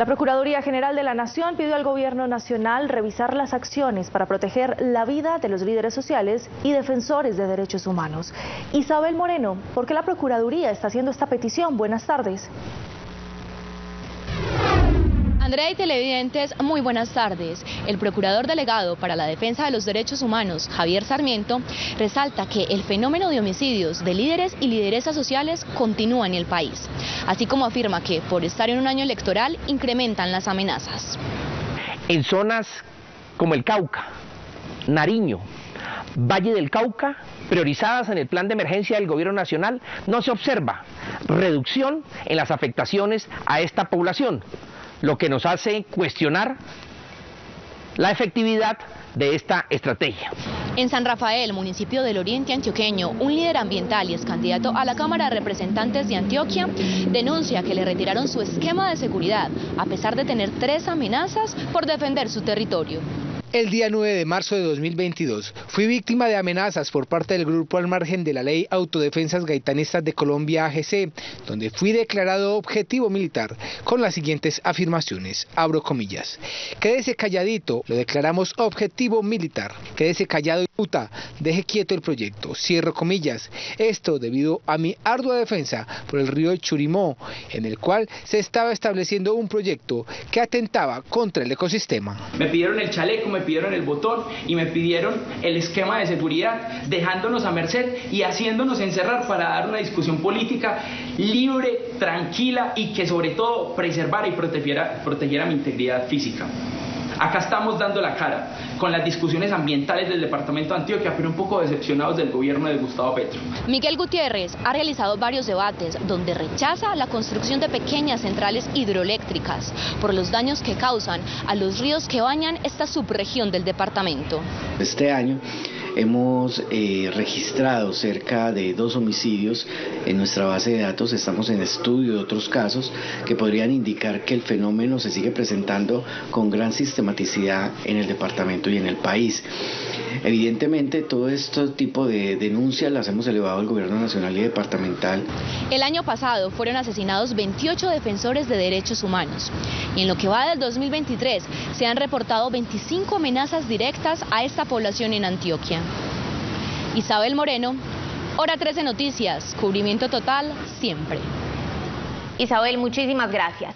La Procuraduría General de la Nación pidió al Gobierno Nacional revisar las acciones para proteger la vida de los líderes sociales y defensores de derechos humanos. Isabel Moreno, ¿por qué la Procuraduría está haciendo esta petición? Buenas tardes. Andrea y televidentes, muy buenas tardes. El procurador delegado para la defensa de los derechos humanos, Javier Sarmiento, resalta que el fenómeno de homicidios de líderes y lideresas sociales continúa en el país, así como afirma que por estar en un año electoral incrementan las amenazas. En zonas como el Cauca, Nariño, Valle del Cauca, priorizadas en el plan de emergencia del Gobierno Nacional, no se observa reducción en las afectaciones a esta población lo que nos hace cuestionar la efectividad de esta estrategia. En San Rafael, municipio del Oriente Antioqueño, un líder ambiental y ex candidato a la Cámara de Representantes de Antioquia denuncia que le retiraron su esquema de seguridad a pesar de tener tres amenazas por defender su territorio. El día 9 de marzo de 2022 fui víctima de amenazas por parte del grupo al margen de la ley Autodefensas Gaitanistas de Colombia AGC, donde fui declarado objetivo militar con las siguientes afirmaciones, abro comillas. Quédese calladito, lo declaramos objetivo militar. Quédese callado y puta, deje quieto el proyecto, cierro comillas. Esto debido a mi ardua defensa por el río Churimó, en el cual se estaba estableciendo un proyecto que atentaba contra el ecosistema. Me pidieron el chaleco, me pidieron el botón y me pidieron el esquema de seguridad, dejándonos a merced y haciéndonos encerrar para dar una discusión política libre, tranquila y que sobre todo preservara y protegiera, protegiera mi integridad física. Acá estamos dando la cara con las discusiones ambientales del departamento de Antioquia, pero un poco decepcionados del gobierno de Gustavo Petro. Miguel Gutiérrez ha realizado varios debates donde rechaza la construcción de pequeñas centrales hidroeléctricas por los daños que causan a los ríos que bañan esta subregión del departamento. Este año Hemos eh, registrado cerca de dos homicidios en nuestra base de datos. Estamos en estudio de otros casos que podrían indicar que el fenómeno se sigue presentando con gran sistematicidad en el departamento y en el país. Evidentemente, todo este tipo de denuncias las hemos elevado al gobierno nacional y departamental. El año pasado fueron asesinados 28 defensores de derechos humanos y en lo que va del 2023 se han reportado 25 amenazas directas a esta población en Antioquia. Isabel Moreno, Hora 13 Noticias, cubrimiento total siempre. Isabel, muchísimas gracias.